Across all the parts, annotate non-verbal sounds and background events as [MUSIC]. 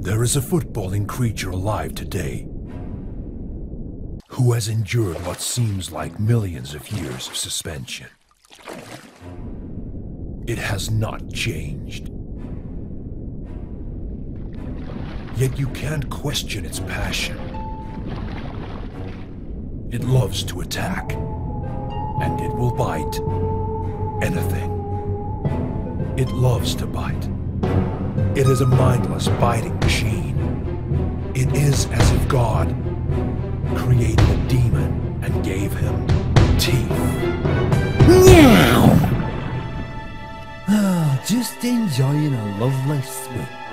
There is a footballing creature alive today who has endured what seems like millions of years of suspension. It has not changed. Yet you can't question its passion. It loves to attack, and it will bite anything. It loves to bite. It is a mindless biting machine. It is as if God created a demon and gave him teeth. Meow! Ah, just enjoying a lovely swim.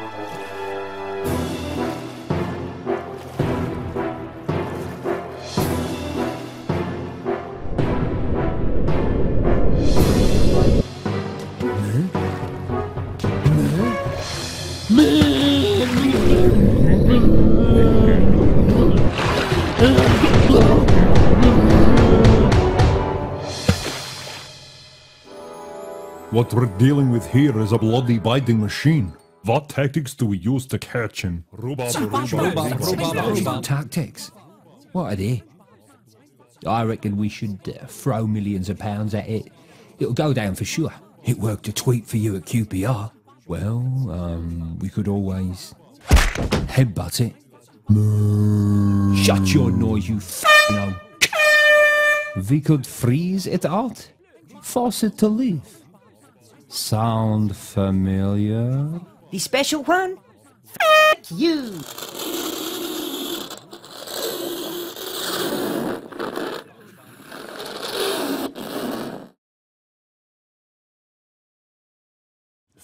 What we're dealing with here is a bloody biting machine. What tactics do we use to catch him? Tactics? What are they? I reckon we should uh, throw millions of pounds at it. It'll go down for sure. It worked a tweet for you at QPR. Well, um, we could always headbutt it. Shut your noise, you f***ing We could freeze it out. Force it to leave. Sound familiar? The special one? F you!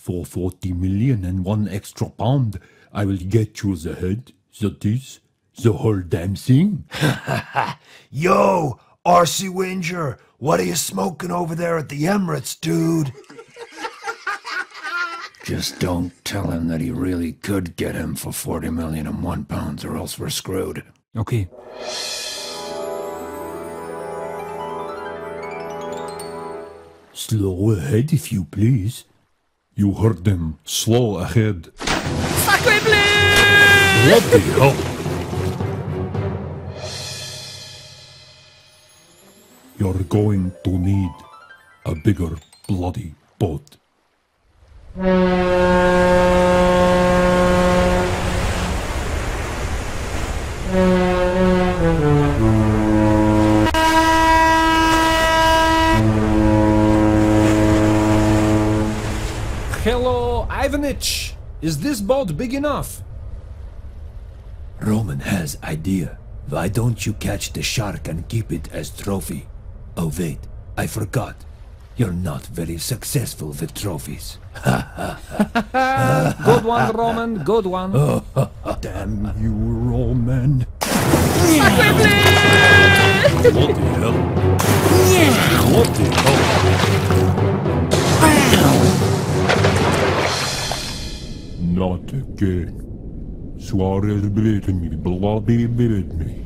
For 40 million and one extra pound, I will get you the head, the teeth, the whole damn thing. [LAUGHS] Yo, Arsène Wenger, what are you smoking over there at the Emirates, dude? [LAUGHS] Just don't tell him that he really could get him for 40 million and one pounds or else we're screwed. Okay. Slow ahead, if you please. You heard them. Slow ahead. Sacre bleu! Bloody hell! You're going to need a bigger bloody boat. [LAUGHS] Hello, Ivanich. Is this boat big enough? Roman has idea. Why don't you catch the shark and keep it as trophy? Oh wait, I forgot. You're not very successful with trophies. [LAUGHS] Good one, Roman. Good one. [LAUGHS] Damn you, Roman. Sacre bleu! Bloody hell. Bloody hell. Not again. Suarez bit me, bloody bit me.